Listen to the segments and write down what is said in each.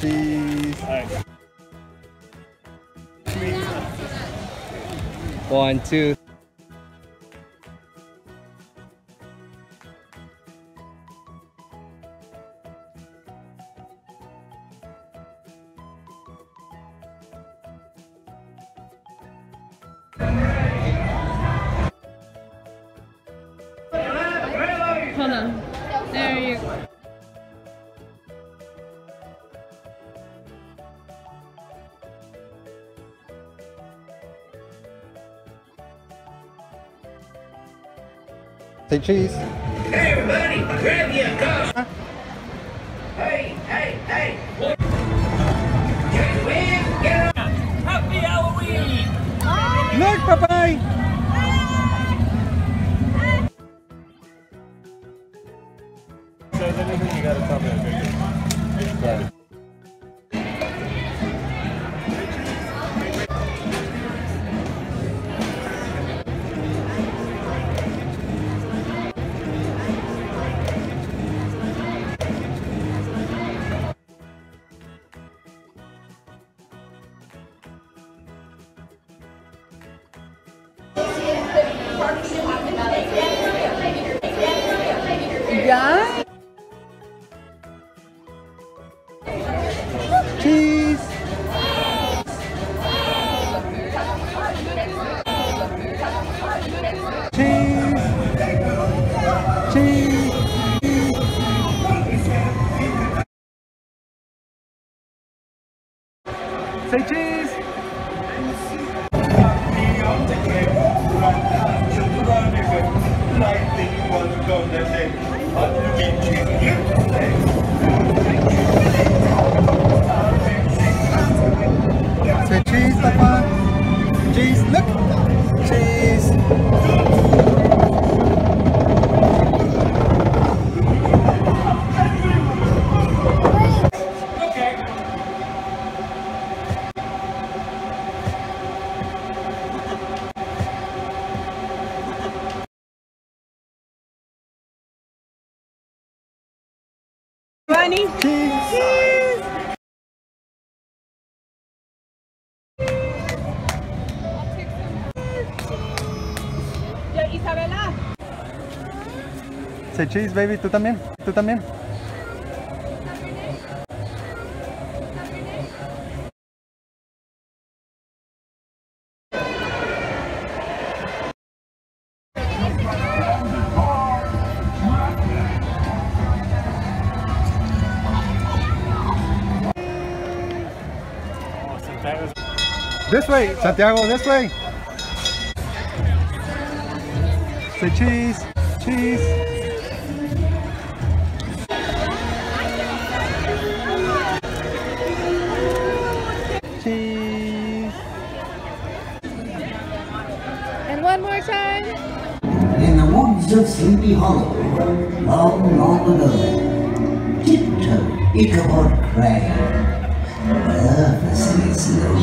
Cheese. Alright. One, two. Hold on. There you go. Say cheese. Hey, everybody, grab your cup. Hey, hey, hey. Get away, get up. Happy Halloween. Look, Papay! So there's anything you gotta tell me. Okay, good. Yeah. Cheese. Cheese. Cheese. Say cheese. Say cheese, Papa. Cheese, look. Cheese. Bunny? Cheese. Say cheese, baby. Tú también. Tú también. This way, Santiago, this way. Say cheese. Cheese. One more time. In the woods of Sleepy Hollow, long, long ago, tiptoed Ichabod Crane, purposely slow.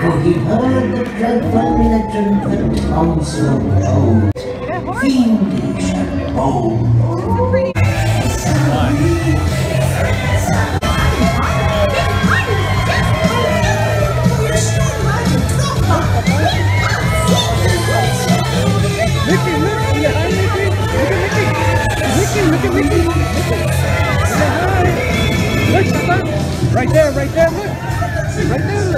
For he heard the dreadful legend that Tom Sawyer told, fiendish and bold. There, right there, look! Right there,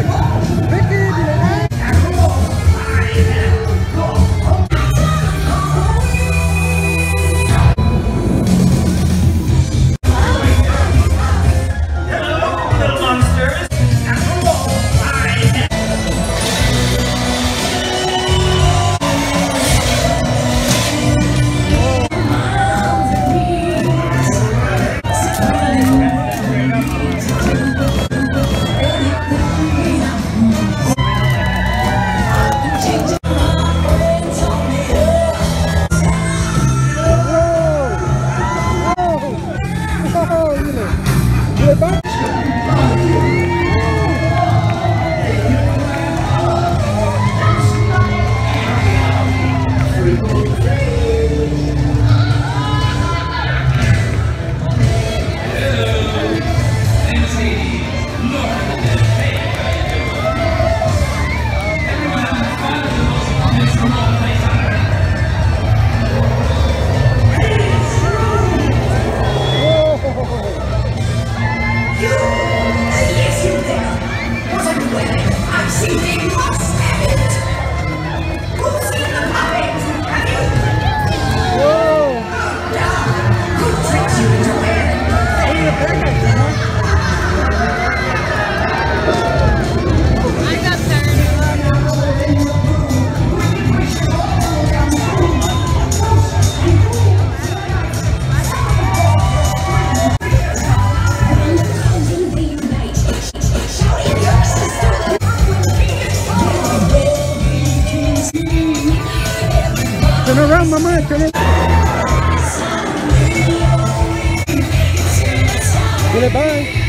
Dale, bye.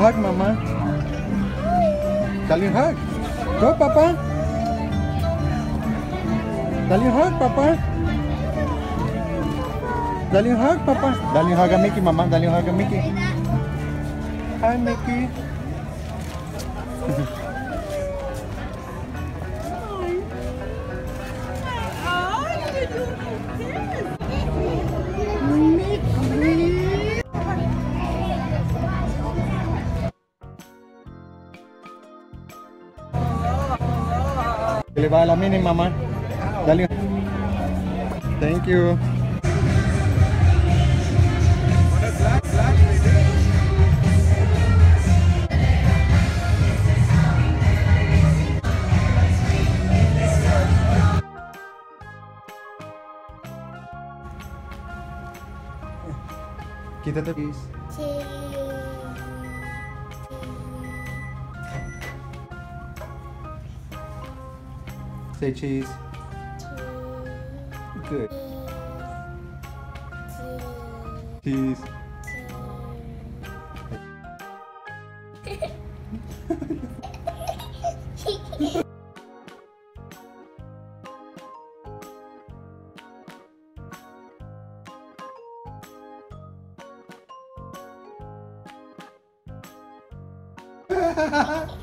hug, Mama. Tell your hug. Go, Papa. Tell your hug, Papa. Tell hug, Papa. Tell hug, Mickey, Mama. Tell hug, Mickey. Hi, Mickey. Le va a la mini, mamá. Dale. Thank you. Quítate, please. Say cheese. Good. Cheese. Ha ha ha!